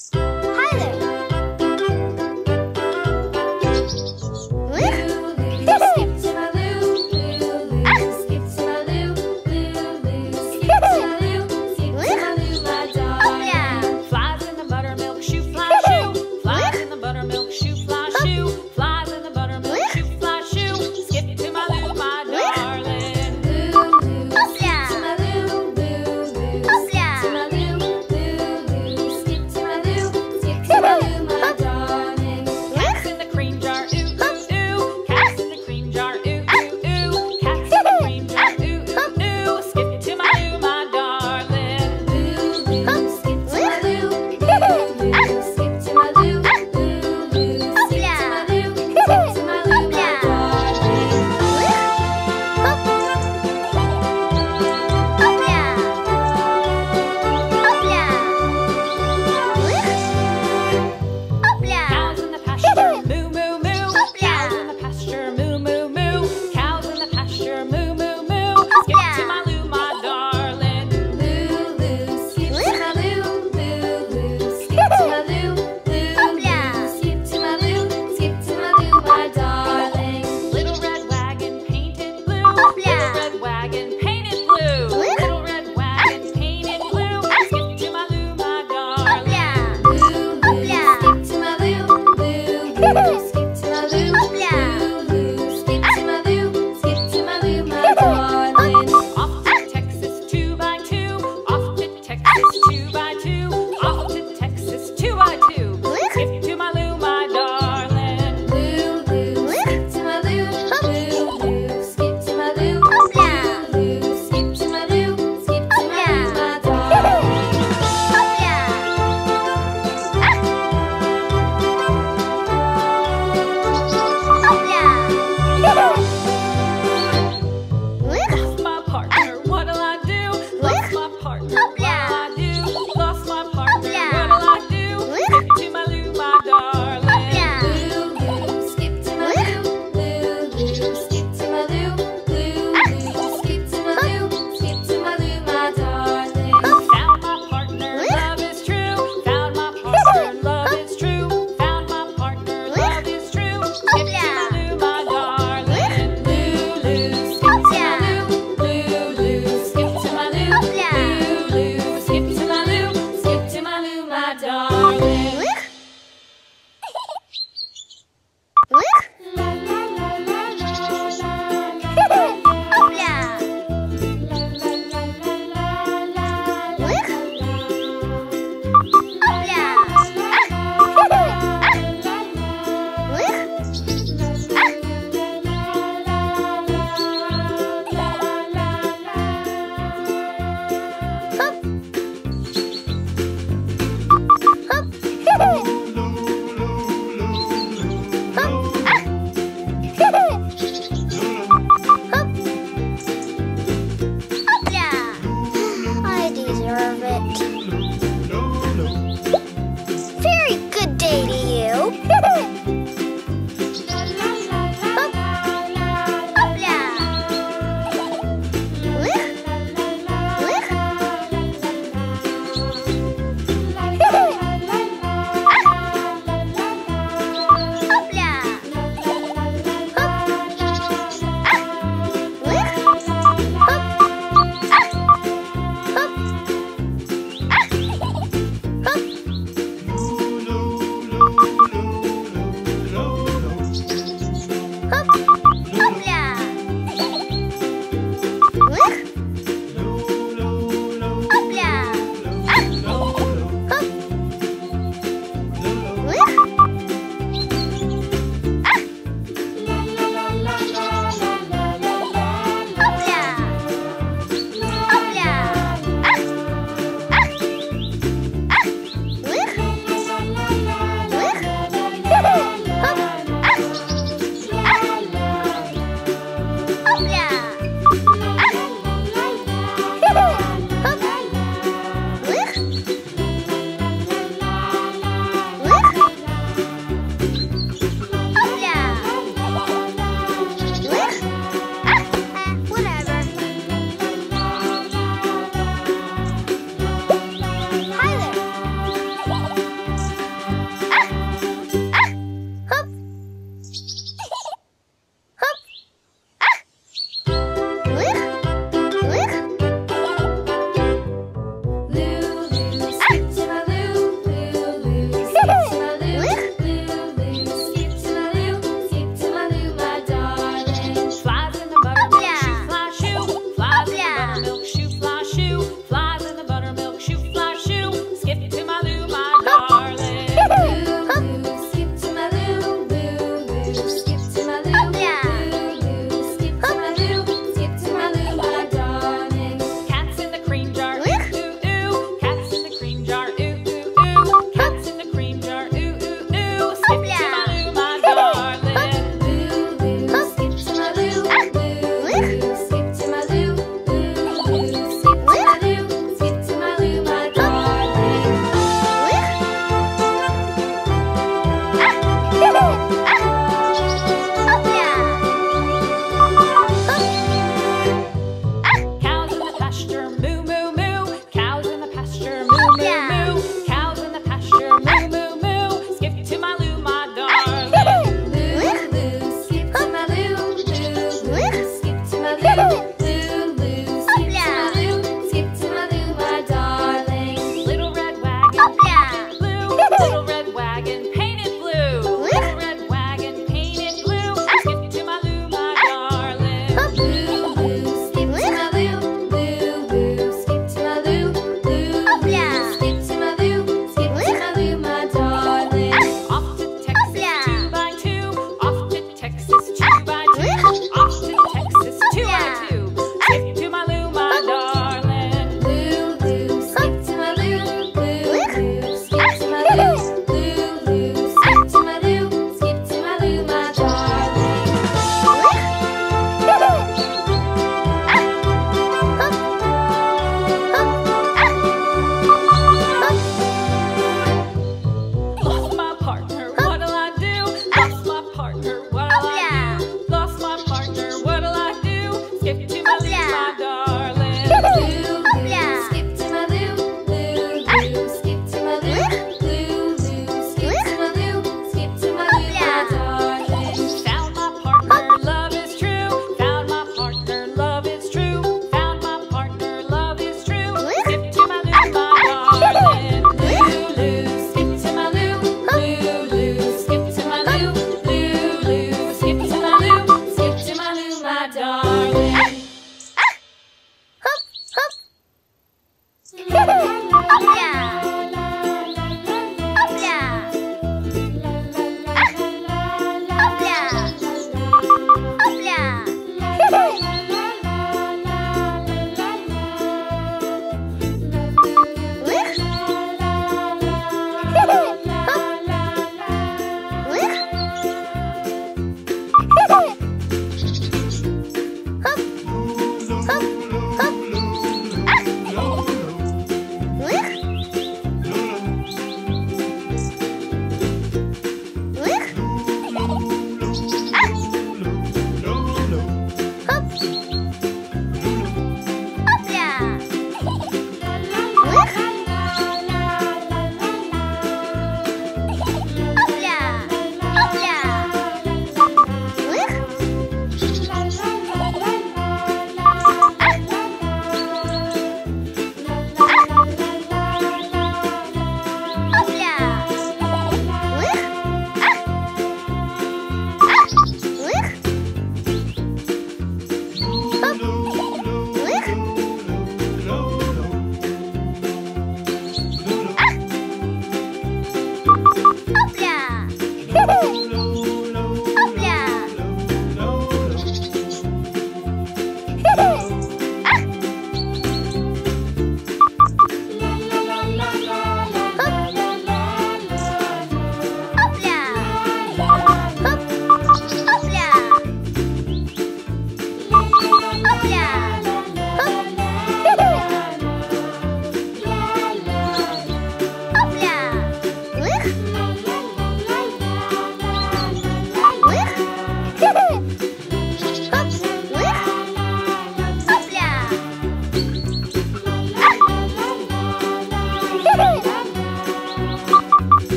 Hi